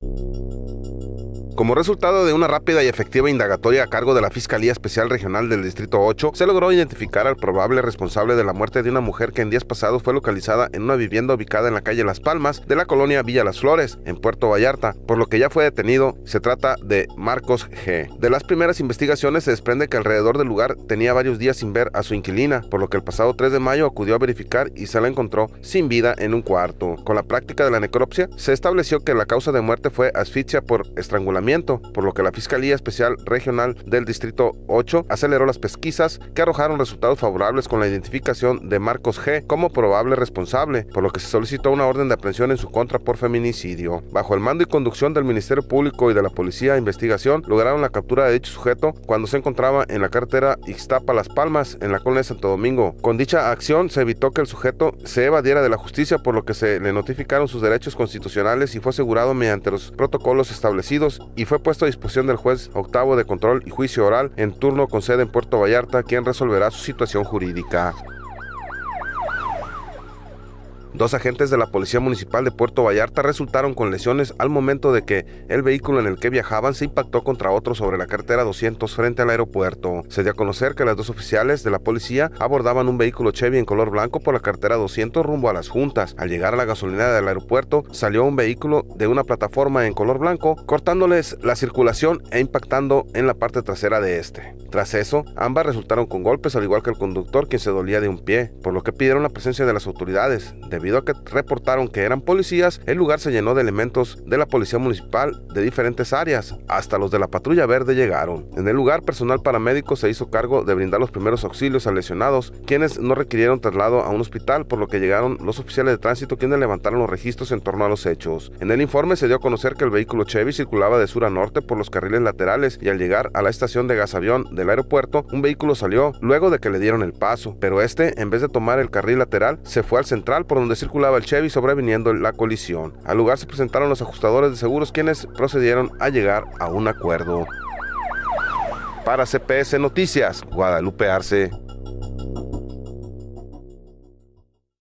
you Como resultado de una rápida y efectiva indagatoria a cargo de la Fiscalía Especial Regional del Distrito 8, se logró identificar al probable responsable de la muerte de una mujer que en días pasados fue localizada en una vivienda ubicada en la calle Las Palmas de la colonia Villa Las Flores, en Puerto Vallarta, por lo que ya fue detenido. Se trata de Marcos G. De las primeras investigaciones se desprende que alrededor del lugar tenía varios días sin ver a su inquilina, por lo que el pasado 3 de mayo acudió a verificar y se la encontró sin vida en un cuarto. Con la práctica de la necropsia, se estableció que la causa de muerte fue asfixia por estrangulamiento por lo que la Fiscalía Especial Regional del Distrito 8 aceleró las pesquisas que arrojaron resultados favorables con la identificación de Marcos G como probable responsable, por lo que se solicitó una orden de aprehensión en su contra por feminicidio. Bajo el mando y conducción del Ministerio Público y de la Policía de Investigación, lograron la captura de dicho sujeto cuando se encontraba en la carretera Ixtapa Las Palmas, en la colonia de Santo Domingo. Con dicha acción se evitó que el sujeto se evadiera de la justicia, por lo que se le notificaron sus derechos constitucionales y fue asegurado mediante los protocolos establecidos y fue puesto a disposición del juez octavo de control y juicio oral en turno con sede en Puerto Vallarta, quien resolverá su situación jurídica. Dos agentes de la Policía Municipal de Puerto Vallarta resultaron con lesiones al momento de que el vehículo en el que viajaban se impactó contra otro sobre la carretera 200 frente al aeropuerto. Se dio a conocer que las dos oficiales de la policía abordaban un vehículo Chevy en color blanco por la carretera 200 rumbo a las juntas. Al llegar a la gasolinera del aeropuerto, salió un vehículo de una plataforma en color blanco, cortándoles la circulación e impactando en la parte trasera de este. Tras eso, ambas resultaron con golpes, al igual que el conductor, quien se dolía de un pie, por lo que pidieron la presencia de las autoridades. Debido a que reportaron que eran policías, el lugar se llenó de elementos de la policía municipal de diferentes áreas. Hasta los de la patrulla verde llegaron. En el lugar, personal paramédico se hizo cargo de brindar los primeros auxilios a lesionados, quienes no requirieron traslado a un hospital, por lo que llegaron los oficiales de tránsito quienes levantaron los registros en torno a los hechos. En el informe se dio a conocer que el vehículo Chevy circulaba de sur a norte por los carriles laterales y al llegar a la estación de gasavión del aeropuerto, un vehículo salió luego de que le dieron el paso, pero este, en vez de tomar el carril lateral, se fue al central por donde circulaba el Chevy sobreviniendo la colisión. Al lugar se presentaron los ajustadores de seguros quienes procedieron a llegar a un acuerdo. Para CPS Noticias, Guadalupe Arce.